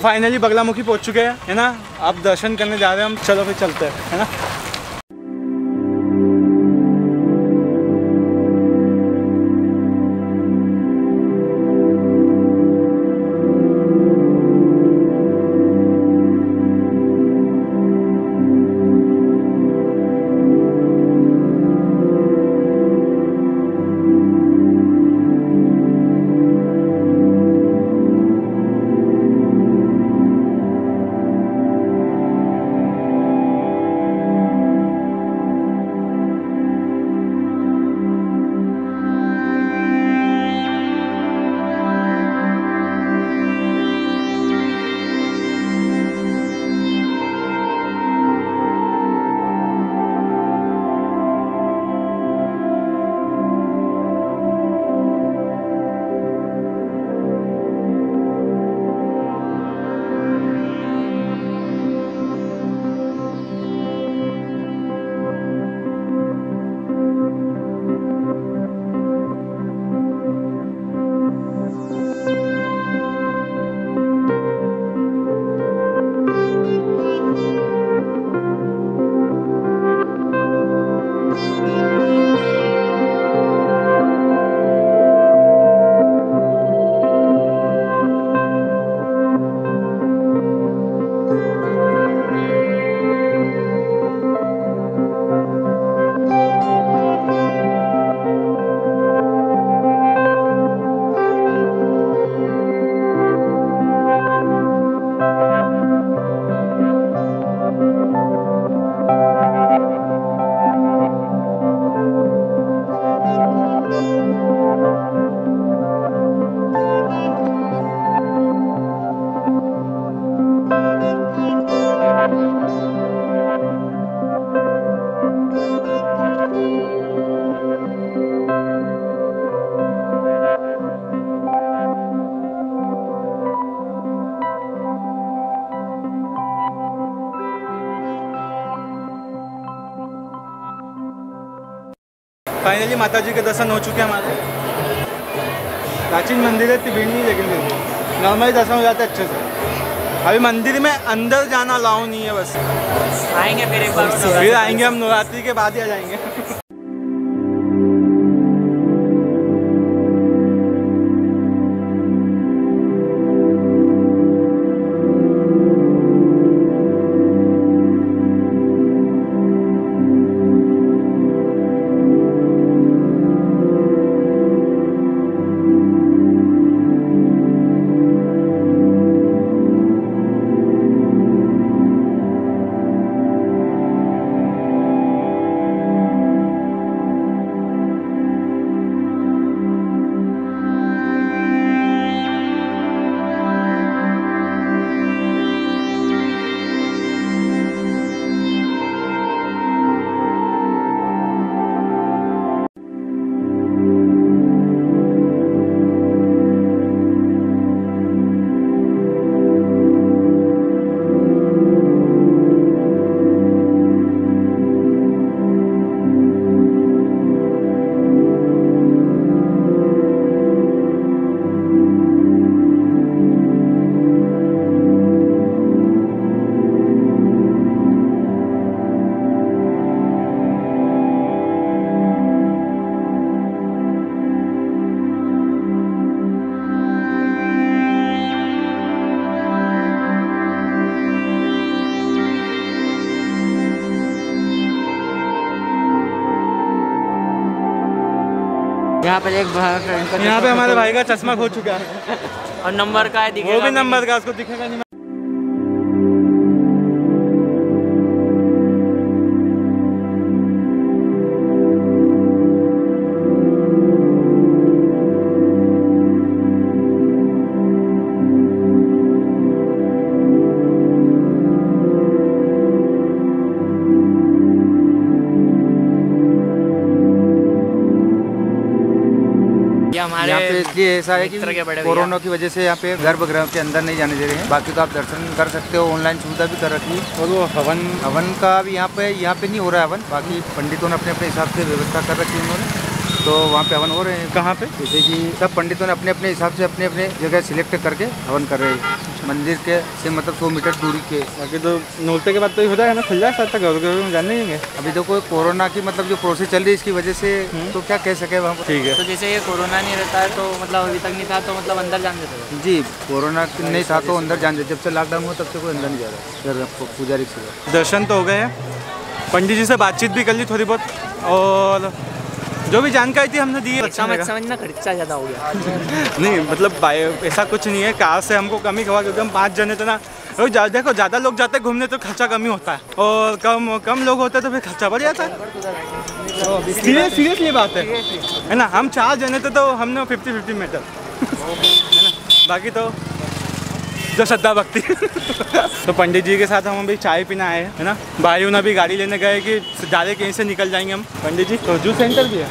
Finally Baglamukhi पहुँच चुके हैं, है ना? आप दर्शन करने जा रहे हैं, हम चलो फिर चलते हैं, है ना? फाइनली माता जी के दर्शन हो चुके हैं हमारे। प्राचीन मंदिर है इतनी भीड़ नहीं लेकिन नॉर्मली दर्शन हो जाते अच्छे से। अभी मंदिर में अंदर जाना अलाउ नहीं है बस। आएँगे फिर एक बार फिर आएँगे हम नवरात्रि के बाद ही आ जाएँगे। यहाँ पे एक यहाँ पे हमारे भाई का चश्मा खो चुका है। और नंबर का है वो भी नंबर का उसको दिखेगा नहीं। हमारे यहाँ पे इसलिए ऐसा है कि। कोरोना की वजह से यहाँ पे गर्भगृह के अंदर नहीं जाने दे रहे हैं। बाकी तो आप दर्शन कर सकते हो ऑनलाइन सुविधा भी कर रखी है। और वो हवन हवन का भी यहाँ पे यहाँ पे नहीं हो रहा है हवन। बाकी पंडितों ने अपने अपने हिसाब से व्यवस्था कर रखी है उन्होंने। तो वहाँ पे हवन हो रहे हैं। कहाँ पे? जैसे कि सब पंडितों ने अपने अपने हिसाब से अपने अपने जगह सिलेक्ट करके हवन कर रहे हैं। मंदिर के से मतलब सौ मीटर दूरी के। बाकी तो नोलते के बाद तो ये हो जाएगा ना खुल जाए तक में जाने नहीं होंगे अभी तो कोई कोरोना की मतलब जो प्रोसेस चल रही है इसकी वजह से तो क्या कह सके वहाँ ठीक है। तो जैसे ये कोरोना नहीं रहता है तो मतलब अभी तक नहीं था तो मतलब अंदर जान देते थे। जी कोरोना नहीं था तो अंदर जान दे जब से लॉकडाउन हुआ तब से कोई अंदर नहीं जा रहा है। पुजारी दर्शन तो हो गए हैं। पंडित जी से बातचीत भी कर ली थोड़ी बहुत और जो भी जानकारी थी हमने दी है अच्छा समझ समझना खर्चा ज़्यादा हो गया। नहीं मतलब ऐसा कुछ नहीं है कार से हमको कम हुआ क्योंकि हम पाँच जने थे ना। तो जा, देखो ज़्यादा लोग जाते घूमने तो खर्चा कम ही होता है। और कम कम लोग होते तो फिर खर्चा बढ़ जाता है। सीरियस सीरियसली बात है। है ना? हम चार जने थे तो हमने फिफ्टी फिफ्टी मीटर है ना? बाकी तो जो श्रद्धा भक्ति। तो पंडित जी के साथ हम अभी चाय पीना आए हैं है ना? भाई उन्हें अभी गाड़ी लेने गए कि ज़्यादा कहीं से निकल जाएँगे हम। पंडित जी तो जूस सेंटर भी है।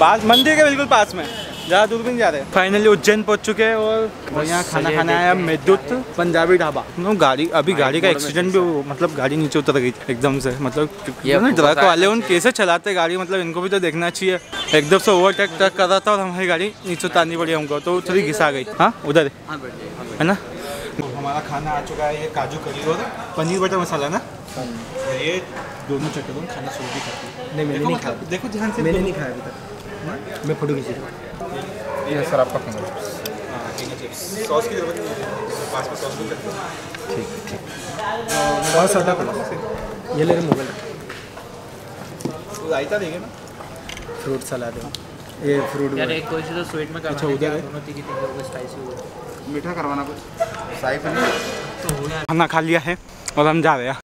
पास मंदिर के बिल्कुल पास में। ज़्यादा दूर भी नहीं जा रहे। फाइनली उज्जैन पहुँच चुके हैं और यहाँ खाना खाना आया मेदुत पंजाबी ढाबा। नो गाड़ी अभी गाड़ी का एक्सीडेंट भी मतलब गाड़ी नीचे उतर गई एकदम से। मतलब ट्रक वाले उन कैसे चलाते गाड़ी मतलब इनको भी तो देखना चाहिए। एकदम से ओवरटेक ट्रक कर रहा था और हमारी गाड़ी नीचे उतारनी पड़ी हमको तो थोड़ी घिसा गई। हाँ उधर? है ना? हमारा खाना आ चुका है ये काजू करी और पनीर बटर मसाला ना? और ये दोनों चटों खाना शुरू भी करते नहीं मैंने नहीं खाया देखो ध्यान से मैंने नहीं खाया अभी तक मैं फ़ोटो खींच रहा ये सर आपका फिंगर सॉस की ज़रूरत नहीं है। पास में सॉस भी करते बहुत सादा पड़ा ये ले रहे मोबाइल। तो रायता देंगे ना? फ्रूट सलाद है। ये फ्रूट यार एक कोई सी तो स्वीट में अच्छा, उधर है? दोनों तीखी तीखी हो गई स्पाइसी हो मीठा करवाना कुछ? शाही पनीर खाना खा लिया है और हम जा रहे हैं।